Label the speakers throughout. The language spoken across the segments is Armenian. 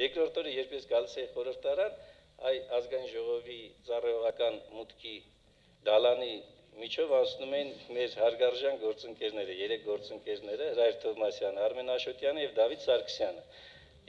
Speaker 1: Երկրորդ օրը երբ ես գալիս էի խորհրդարան, այ ազգային ժողովի ծառայողական մուտքի դալանի միջով անցնում էին մեր հարգարժան գործընկերները, երեք գործընկերները՝ Հրայր Թովմասյանը, Արմեն Աշոտյանը եւ Դավիթ Սարգսյանը։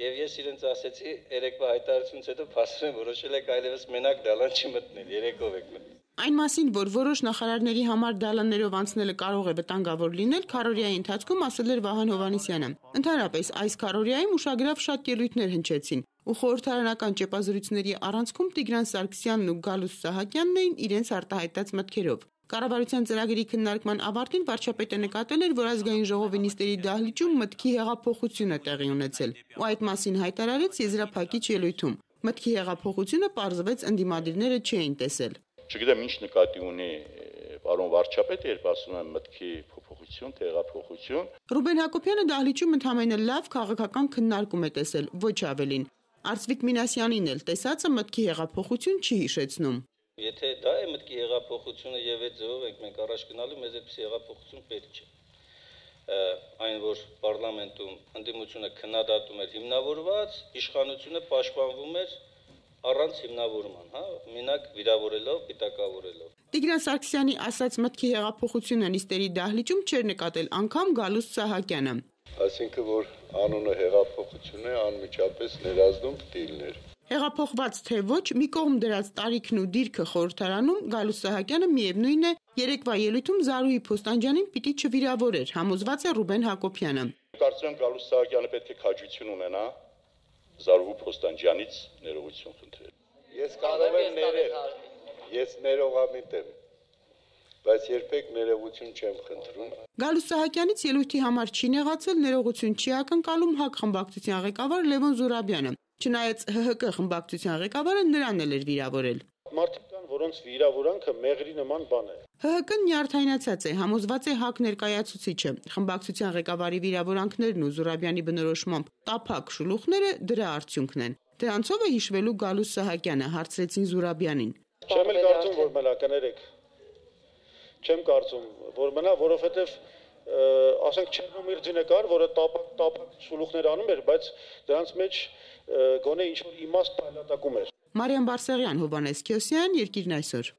Speaker 1: Եվ ես իրենց ասեցի, երեկվա հայտարարությունից հետո փաստորեն որոշել եք այլևս մենակ դալան չմտնել, երեկով եք մտնել։
Speaker 2: Այն մասին, որ որոշ նախարարների համար դալաններով անցնելը կարող է վտանգավոր լինել, քարորիայի ընթացքում ասել էր Վահան Հովանիսյանը։ Ընդհանրապես, այս քարորիայում ուշագրավ շատ ելույթներ հնչեցին, ու խորհրդարանական ճեպազրույցների առանցքում Տիգրան Սարգսյանն ու Գալուստ Սահակյանն էին իրենց արտահայտած մտքերով։ Կառավարության ծրագրի քննարկման ավարտին վարչապետը նկատել էր, որ ազգային ժողովի նիստերի դահլիճում մտքի հեղափոխություն է տեղի ունեցել, ու այդ մասին հայտարարեց եզրափակիչ ելույթում։ Մտքի հեղափոխությունը պարզվեց ընդդիմադիրները չէին տեսել։
Speaker 3: Չգիտեմ ինչ նկատի ունի պարոն վարչապետը, երբ ասում եմ մտքի փոփոխություն, տեղափոխություն։
Speaker 2: Ռուբեն Հակոբյանը դահլիճում ընդհանրապես լավ քաղաքական քննարկում է տեսել, ոչ ավելին։ Արծվիկ Մինասյանին էլ տեսածը մտքի հեղափոխություն չի հիշեցնում։
Speaker 1: Եթե է մտքի հեղափոխությունը եւ այդ ձևով ենք մենք առաջ գնալու, մեզ այդպես հեղափոխություն պետք չէ այն որ parlamentum ընդդիմությունը քննադատում էր հիմնավորված, իշխանությունը պաշտպանվում էր առանց հիմնավորման, հա, մենակ վիրավորելով, պիտակավորելով։
Speaker 2: Տիգրան Սարգսյանի ասած մտքի հեղափոխությունը նիստերի դահլիճում չէր նկատել անգամ Գալուստ Սահակյանը։
Speaker 4: Այսինքն որ անունը հեղափոխություն է, անմիջապես ներազդում դիլներ։
Speaker 2: Հեղափոխված թե ոչ, մի կողմ դրած տարիքն ու դիրքը խորհրդարանում Գալուստ Սահակյանը միևնույն է երեկվա ելույթում Զարուհի Փոստանջանին պիտի չվիրավորեր, համոզված է Ռուբեն Հակոբյանը։
Speaker 3: Կարծում եմ Գալուստ Սահակյանը պետք է քաջություն ունենա Զարուհի Փոստանջյանից ներողություն խնդրել։
Speaker 4: Ես կարող եմ ներել։ Ես ներողամիտ եմ բայց երբեք ներողություն չեմ խնդրում։
Speaker 2: Գալուս Սահակյանից ելույթի համար չի նեղացել ներողություն չի ակնկալում ՀԱԿ խմբակցության ղեկավար Լևոն Զուրաբյանը։ Չնայած ՀՀԿ խմբակցության ղեկավարը նրան էլ էր վիրավորել։
Speaker 5: Մարդիկ կան, որոնց վիրավորանքը մեղրի նման բան է։
Speaker 2: ՀՀԿ-ն նյարդայնացած է, համոզված է ՀԱԿ ներկայացուցիչը։ Խմբակցության ղեկավարի վիրավորանքներն ու Զուրաբյանի բնորոշմամբ տափակ շլուխները դրա արդյունքն են։ Դրանցով է հիշվելու Գալուս Սահակյանը հարցրեցին Զուրաբյանին։
Speaker 5: Չեմ էլ կարծում, որ մենա կներեք։ Չեմ կարծում, որ մնա, որովհետև ասենք Չեռնոմիրձինը կար, որը տապակ տապակ շուլուխներ անում էր, բայց դրանց մեջ գոնե ինչ որ իմաստ փայլատակում էր։
Speaker 2: Մարիամ Բարսեղյան, Հովանես Քյոսյան, Երկիրն այսօր։